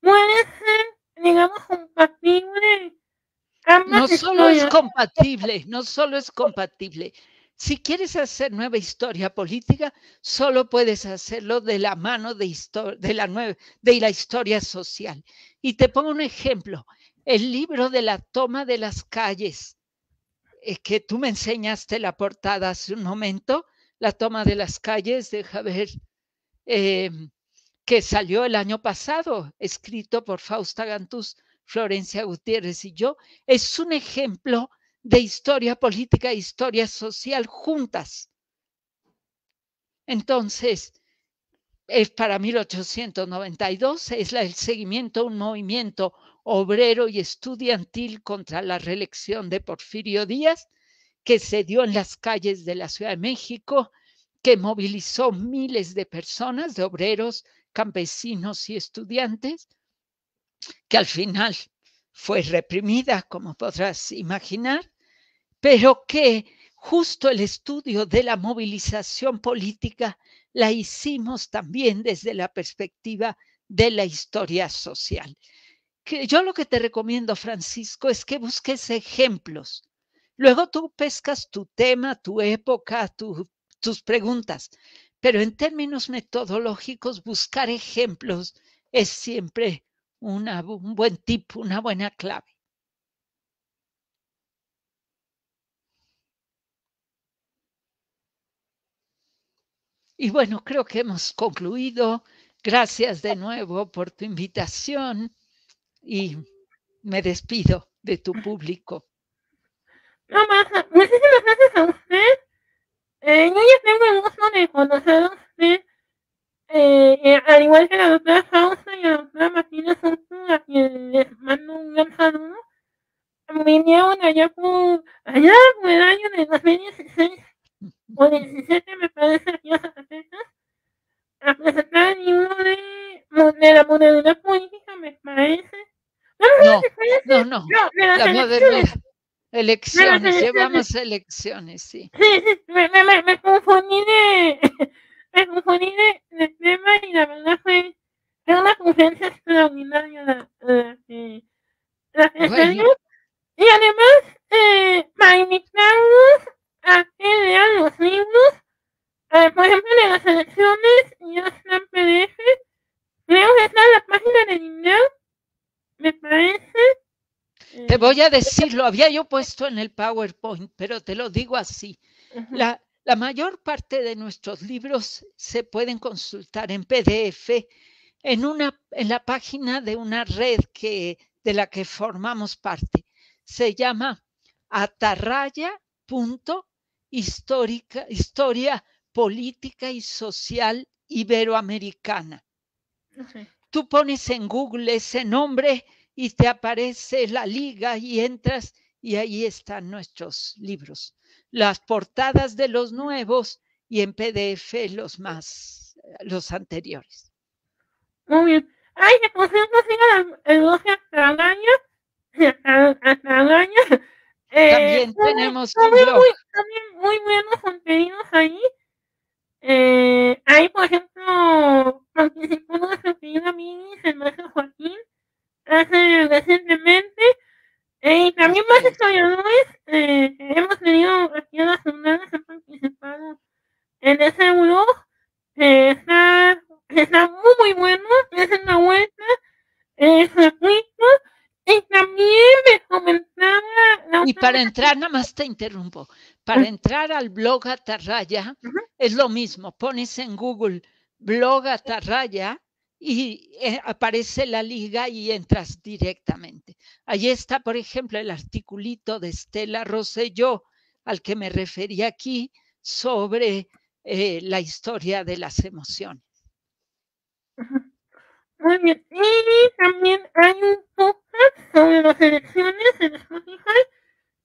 puede ser, digamos, compatible ambas no solo es compatible, no solo es compatible. Si quieres hacer nueva historia política, solo puedes hacerlo de la mano de, de, la, de la historia social. Y te pongo un ejemplo, el libro de la toma de las calles, eh, que tú me enseñaste la portada hace un momento, la toma de las calles, deja ver, eh, que salió el año pasado, escrito por Fausta Gantús, Florencia Gutiérrez y yo, es un ejemplo de historia política e historia social juntas. Entonces, es para 1892, es el seguimiento a un movimiento obrero y estudiantil contra la reelección de Porfirio Díaz, que se dio en las calles de la Ciudad de México, que movilizó miles de personas, de obreros, campesinos y estudiantes, que al final fue reprimida, como podrás imaginar, pero que justo el estudio de la movilización política la hicimos también desde la perspectiva de la historia social. Que yo lo que te recomiendo, Francisco, es que busques ejemplos. Luego tú pescas tu tema, tu época, tu- tus preguntas, pero en términos metodológicos, buscar ejemplos es siempre un buen tip, una buena clave. Y bueno, creo que hemos concluido. Gracias de nuevo por tu invitación y me despido de tu público. No pasa. Muchísimas gracias a usted. Eh, yo ya tengo el gusto de conocer a usted. Eh, eh, al igual que la doctora Fausta y la doctora Martínez Unzu, a quien les mando un gran saludo. Vinieron allá por, allá por el año de 2016 o 17 me parece aquí a Zacatecas a presentar el libro de, de la modernidad política me parece. No, no, No, me parece. no, no. No, de las La elecciones. modernidad. Elecciones, elecciones. llevamos elecciones, sí. Sí, sí, me, me, me, confundí de, [LAUGHS] me confundí de, de tema y la verdad fue, fue una conferencia extraordinaria la, la que, la que Bueno. Y además, eh, para invitarlos a que lean los libros, eh, por ejemplo, de las elecciones, ya está en PDF, creo que está en la página del INEA, me parece, Te voy a decir, lo había yo puesto en el PowerPoint, pero te lo digo así. La, la mayor parte de nuestros libros se pueden consultar en PDF en, una, en la página de una red que, de la que formamos parte. Se llama atarraya.histórica, historia política y social iberoamericana. Tú pones en Google ese nombre y te aparece la liga y entras y ahí están nuestros libros. Las portadas de los nuevos y en PDF los más, los anteriores. Muy bien. Ay, que por cierto el 12 hasta el año. Hasta el año. Eh, también tenemos un también blog. muy, también muy buenos contenidos ahí. Eh, ahí, por ejemplo, participó querido amigo, el maestro Joaquín, hace recientemente. Eh, y también más historiadores eh, hemos tenido aquí en las jornadas han participado en ese blog. que está, está muy, muy bueno, es en la vuelta, es gratuito. Y también me comentaba la Y para entrar, nada más te interrumpo, para entrar al blog Atarraya es lo mismo, pones en Google blog Atarraya y eh, aparece la liga y entras directamente. Ahí está, por ejemplo, el articulito de Estela Rosselló al que me referí aquí sobre eh, la historia de las emociones. Muy bien. Y también hay un podcast sobre las elecciones en Spotify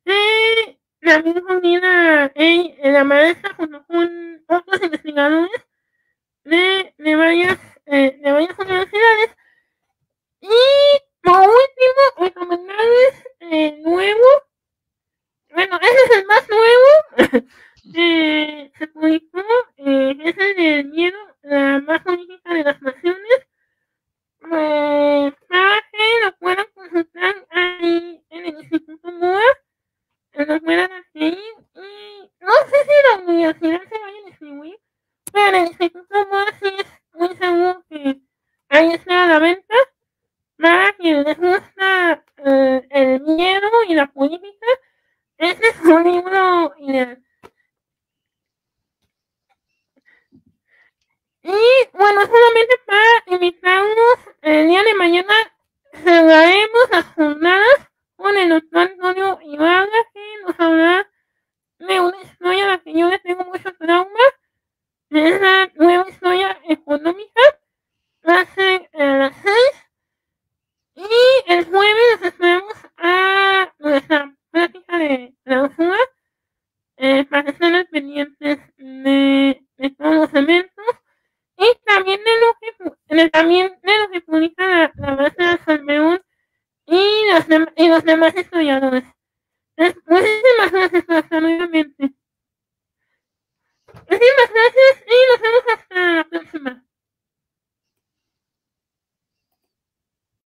de la misma unida eh, la maestra junto con otros investigadores de, de varias eh, de varias universidades. Y por último, recomendarles eh, nuevo. Bueno, ese es el más nuevo. eh, se publicó, eh, es el del miedo, la más política de las naciones. Pues, para que lo puedan consultar ahí en el Instituto MOA, los puedan adquirir. Y no sé si la universidad se vaya a distribuir, pero el Instituto MOA sí es muy seguro que ahí está a la venta. Para quien les gusta eh, el miedo y la política, ese es un libro ideal. Y bueno, solamente para invitarnos, el día de mañana cerraremos las jornadas con el doctor Antonio Ibarra, que nos hablará de una historia a la que yo le tengo mucho trauma, de la nueva historia económica va a ser a las 6 y el jueves nos esperamos a nuestra plática de clausura eh, para estar pendientes de, de, todos los eventos y también de lo que, de, también de lo que publica la, base de Salmeón y los, y los demás estudiadores. Muchísimas gracias nuevamente. Muchísimas [LAUGHS] gracias y nos vemos hasta la próxima.